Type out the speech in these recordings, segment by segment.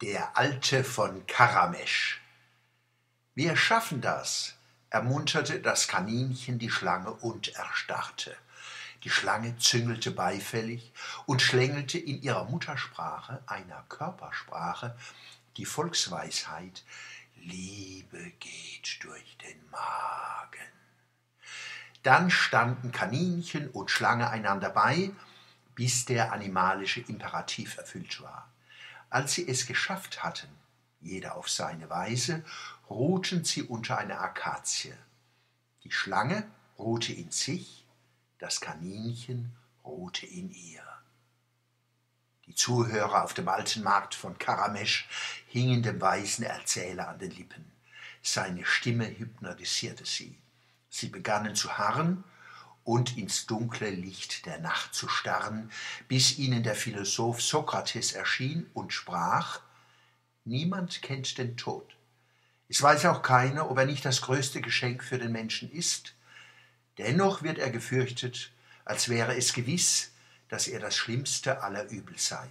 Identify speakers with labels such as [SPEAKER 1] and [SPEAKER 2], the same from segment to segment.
[SPEAKER 1] Der Alte von Karamesch. Wir schaffen das, ermunterte das Kaninchen die Schlange und erstarrte. Die Schlange züngelte beifällig und schlängelte in ihrer Muttersprache, einer Körpersprache, die Volksweisheit Liebe geht durch den Magen. Dann standen Kaninchen und Schlange einander bei, bis der animalische Imperativ erfüllt war. Als sie es geschafft hatten, jeder auf seine Weise, ruhten sie unter einer Akazie. Die Schlange ruhte in sich, das Kaninchen ruhte in ihr. Die Zuhörer auf dem alten Markt von Karamesch hingen dem weisen Erzähler an den Lippen. Seine Stimme hypnotisierte sie. Sie begannen zu harren und ins dunkle Licht der Nacht zu starren, bis ihnen der Philosoph Sokrates erschien und sprach Niemand kennt den Tod. Es weiß auch keiner, ob er nicht das größte Geschenk für den Menschen ist. Dennoch wird er gefürchtet, als wäre es gewiss, dass er das schlimmste aller Übel sei.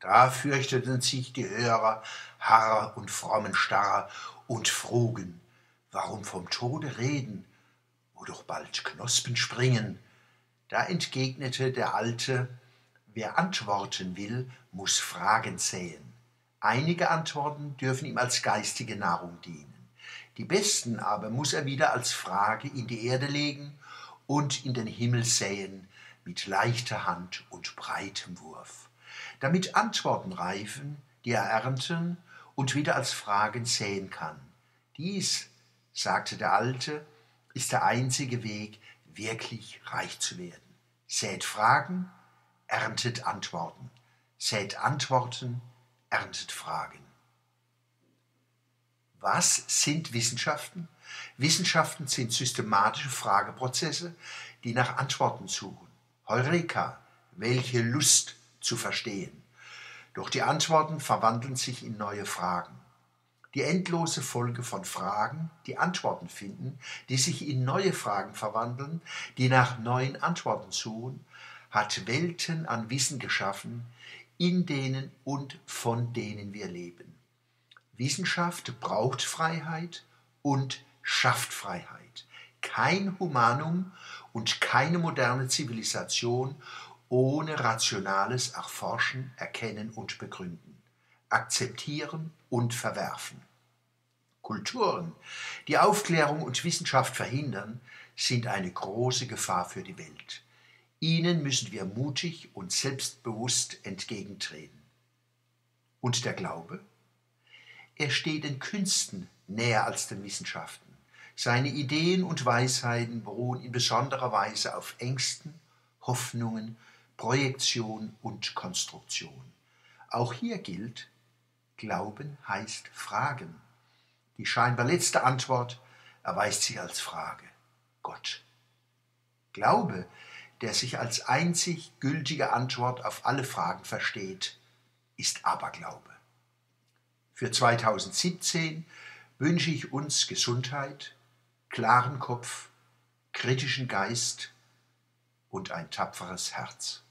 [SPEAKER 1] Da fürchteten sich die Hörer, Harrer und frommen Starrer und frugen, warum vom Tode reden, wo doch bald Knospen springen. Da entgegnete der Alte, wer antworten will, muss Fragen säen. Einige Antworten dürfen ihm als geistige Nahrung dienen. Die besten aber muss er wieder als Frage in die Erde legen und in den Himmel säen mit leichter Hand und breitem Wurf, damit Antworten reifen, die er ernten und wieder als Fragen säen kann. Dies, sagte der Alte, ist der einzige Weg, wirklich reich zu werden. Sät Fragen, erntet Antworten. Sät Antworten, erntet Fragen. Was sind Wissenschaften? Wissenschaften sind systematische Frageprozesse, die nach Antworten suchen. Heureka, welche Lust zu verstehen. Doch die Antworten verwandeln sich in neue Fragen. Die endlose Folge von Fragen, die Antworten finden, die sich in neue Fragen verwandeln, die nach neuen Antworten suchen, hat Welten an Wissen geschaffen, in denen und von denen wir leben. Wissenschaft braucht Freiheit und schafft Freiheit. Kein Humanum und keine moderne Zivilisation ohne rationales Erforschen, Erkennen und Begründen akzeptieren und verwerfen. Kulturen, die Aufklärung und Wissenschaft verhindern, sind eine große Gefahr für die Welt. Ihnen müssen wir mutig und selbstbewusst entgegentreten. Und der Glaube? Er steht den Künsten näher als den Wissenschaften. Seine Ideen und Weisheiten beruhen in besonderer Weise auf Ängsten, Hoffnungen, Projektion und Konstruktion. Auch hier gilt, Glauben heißt Fragen. Die scheinbar letzte Antwort erweist sich als Frage. Gott. Glaube, der sich als einzig gültige Antwort auf alle Fragen versteht, ist Aberglaube. Für 2017 wünsche ich uns Gesundheit, klaren Kopf, kritischen Geist und ein tapferes Herz.